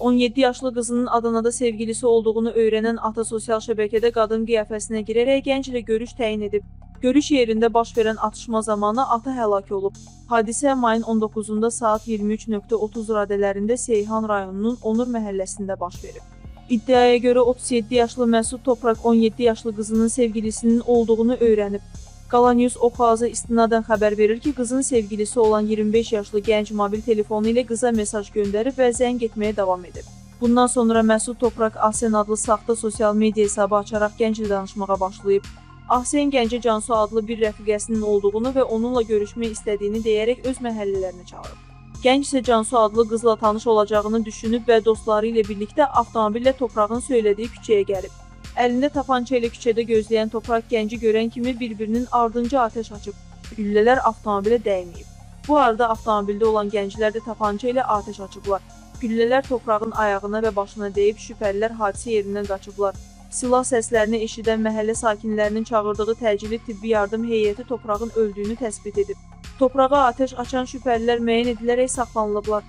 17 yaşlı qızının Adanada sevgilisi olduğunu öyrənən ata sosial şəbəkədə qadın qiyafəsinə girərək gənc ilə görüş təyin edib. Görüş yerində baş verən atışma zamanı ata həlak olub. Hadisə mayın 19-da saat 23.30 radələrində Seyhan rayonunun Onur məhəlləsində baş verib. İddiaya görə 37 yaşlı Məsud Topraq 17 yaşlı qızının sevgilisinin olduğunu öyrənib. Qala News Oxaza istinadən xəbər verir ki, qızın sevgilisi olan 25 yaşlı gənc mobil telefonu ilə qıza mesaj göndərib və zəng etməyə davam edib. Bundan sonra Məsud Topraq Ahsen adlı saxta sosial media hesabı açaraq gənclə danışmağa başlayıb. Ahsen gəncə Cansu adlı bir rəfiqəsinin olduğunu və onunla görüşmək istədiyini deyərək öz məhəllələrinə çağırıb. Gənc isə Cansu adlı qızla tanış olacağını düşünüb və dostları ilə birlikdə avtomobillə Toprağın söylədiyi küçəyə gəlib. Əlində tapança ilə küçədə gözləyən Topraq gənci görən kimi bir-birinin ardınca atəş açıb. Güllələr avtomobilə dəyməyib. Bu arada avtomobildə olan gənclər də tapança ilə atəş açıblar. Güllələr Toprağın ayağına və başına dəyib şübhəlilər hadisə yerindən qaçıblar. Silah səslərini eşidən məhəllə sakinlərinin çağırdığı təcili tibbi yardım heyəti Toprağın öldüyünü təsbit edib. Toprağa atəş açan şübhəlilər müəyyən edilərək saxlanılıblar.